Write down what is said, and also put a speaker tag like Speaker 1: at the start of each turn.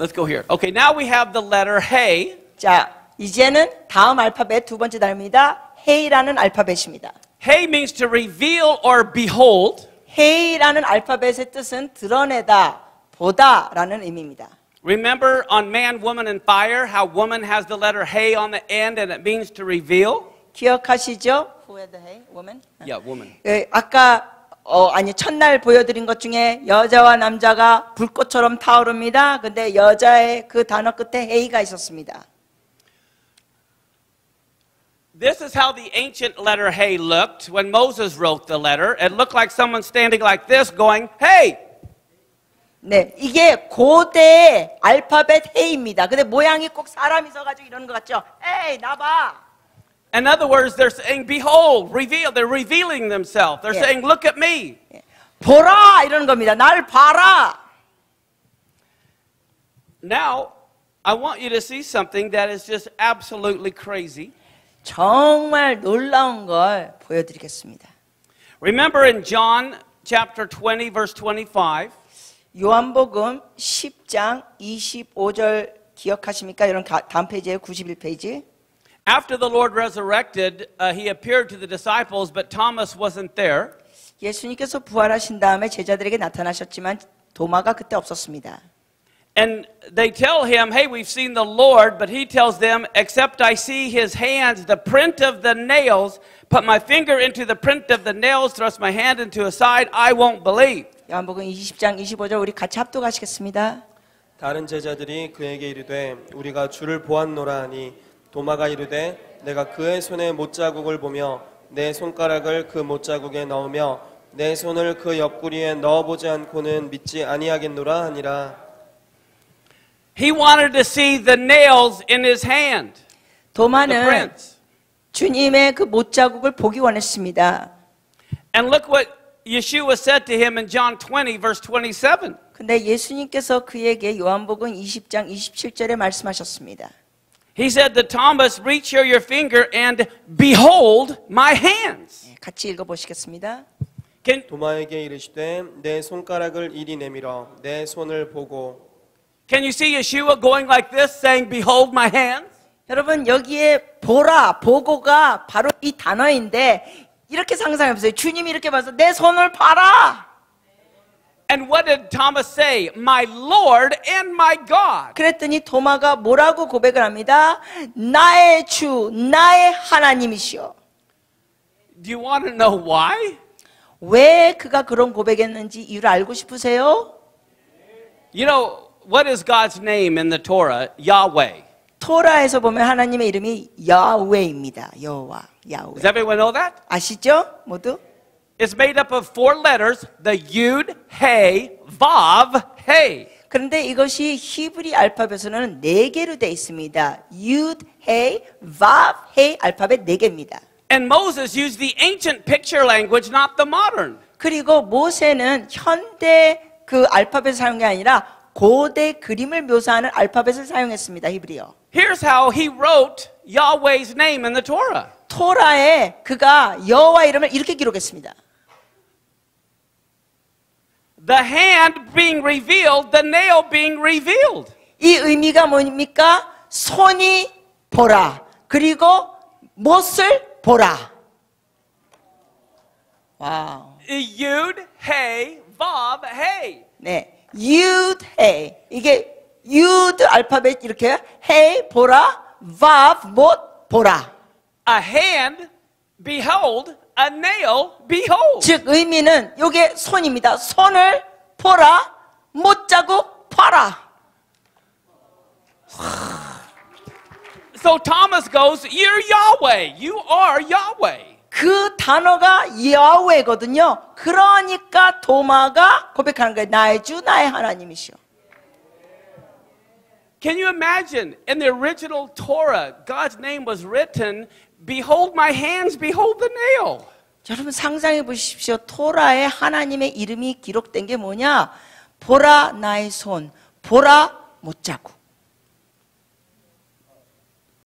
Speaker 1: let's go here. Okay, now we have the letter Hey.
Speaker 2: 자, 이제는 다음 알파벳 두 번째 단어입니다. 헤이라는 알파벳입니다.
Speaker 1: Hey means to reveal or behold.
Speaker 2: 헤이라는 알파벳의 뜻은 드러내다, 보다라는 의미입니다.
Speaker 1: Remember on man, woman, and fire how woman has the letter Hey on the end and it means to reveal?
Speaker 2: 기억하시죠? Who had the hay? Woman?
Speaker 1: Yeah, woman.
Speaker 2: 예, 아까 어, 아니 첫날 보여드린 것 중에 여자와 남자가 불꽃처럼 타오릅니다. 근데 여자의 그 단어 끝에 헤이가 있었습니다.
Speaker 1: This is how the ancient letter Hey looked when Moses wrote the letter. It looked like someone standing like this going, Hey!
Speaker 2: 네, 이게 고대 알파벳 헤이입니다. 근데 모양이 꼭 사람이 서 가지고 이러는 것 같죠? 에이, 나 봐.
Speaker 1: In other words, they're saying, Behold, reveal. They're revealing themselves. They're
Speaker 2: Yeah.
Speaker 1: saying, Look at me.
Speaker 2: 보라! 이러는 겁니다. 날 봐라!
Speaker 1: Now, I want you to see something that is just absolutely crazy.
Speaker 2: 정말 놀라운 걸 보여드리겠습니다.
Speaker 1: Remember in John chapter 20, verse 25,
Speaker 2: 요한복음 10장 25절 기억하십니까? 여러분 가- 다음 페이지에 91페이지.
Speaker 1: after the Lord resurrected, uh, he appeared to the disciples, but Thomas wasn't there.
Speaker 2: 예수님께서 부활하신 다음에 제자들에게 나타나셨지만 도마가 그때 없었습니다.
Speaker 1: And they tell him, Hey, we've seen the Lord, but he tells them, Except I see his hands, the print of the nails, put my finger into the print of the nails, thrust my hand into his side, I won't believe.
Speaker 2: 요한복음 20장 25절 우리 같이 합독하시겠습니다.
Speaker 3: 다른 제자들이 그에게 이르되 우리가 주를 보았노라 하니 도마가 이르되 내가 그의 손에 못자국을 보며 내 손가락을 그 못자국에 넣으며 내 손을 그 옆구리에 넣어보지 않고는 믿지 아니하겠노라 하니라
Speaker 1: He wanted to see the nails in his hand,
Speaker 2: 도마는. 주님의 그 못자국을 보기 원했습니다.
Speaker 1: And look what Yeshua said to him in John 20, verse 27.
Speaker 2: 근데 예수님께서 그에게 요한복음 20장 27절에 말씀하셨습니다.
Speaker 1: He said to Thomas, Reach here your finger and behold my hands.
Speaker 2: 같이 읽어 보시겠습니다.
Speaker 1: Can,
Speaker 3: 도마에게 이르시되 내 손가락을 이리 내밀어 내 손을 보고
Speaker 1: can you see Yeshua going like this, saying, Behold my hands?
Speaker 2: 여러분 여기에 보라, 보고가 바로 이 단어인데 이렇게 상상해 보세요. 주님이 이렇게 봐서 내 손을 봐라.
Speaker 1: And what did Thomas say? My Lord and my God.
Speaker 2: 그랬더니 도마가 뭐라고 고백을 합니다. 나의 주, 나의 하나님이시여.
Speaker 1: Do you want to know why?
Speaker 2: 왜 그가 그런 고백했는지 이유를 알고 싶으세요?
Speaker 1: You know, what is God's name in the Torah? Yahweh.
Speaker 2: 토라에서 보면 하나님의 이름이 야훼입니다. 여호와, 야훼.
Speaker 1: Does everyone know that?
Speaker 2: 아시죠? 모두?
Speaker 1: It's made up of four letters the Yud, Hey, Vav, Hey.
Speaker 2: 그런데 이것이 히브리 알파벳으로는 네 개로 되어 있습니다. Yud, Hey, Vav, Hey 알파벳 네 개입니다.
Speaker 1: And Moses used the ancient picture language, not the modern.
Speaker 2: 그리고 모세는 현대 그 알파벳을 사용한 게 아니라 고대 그림을 묘사하는 알파벳을 사용했습니다. 히브리어.
Speaker 1: Here's how he wrote Yahweh's name in the Torah.
Speaker 2: 토라에 그가 여호와 이름을 이렇게 기록했습니다.
Speaker 1: The hand being revealed, the nail being revealed.
Speaker 2: 이 의미가 뭡니까? 손이 보라. 그리고 못을 보라. 와우.
Speaker 1: Yud, Hey, Vav, Hey.
Speaker 2: 네. Yud, Hey. 이게 Yud 알파벳 이렇게 Hey 보라, Vav 못 보라.
Speaker 1: A hand, behold, a nail, behold.
Speaker 2: 즉 의미는 요게 손입니다. 손을 보라, 못 자국 봐라.
Speaker 1: So Thomas goes, You're Yahweh. You are Yahweh.
Speaker 2: 그 단어가 야훼거든요. 그러니까 도마가 고백하는 거예요. 나의 주, 나의 하나님이시여.
Speaker 1: Can you imagine? In the original Torah, God's name was written, Behold my hands, behold the nail.
Speaker 2: 여러분 상상해 보십시오. 토라에 하나님의 이름이 기록된 게 뭐냐? 보라 나의 손, 보라 못 자국.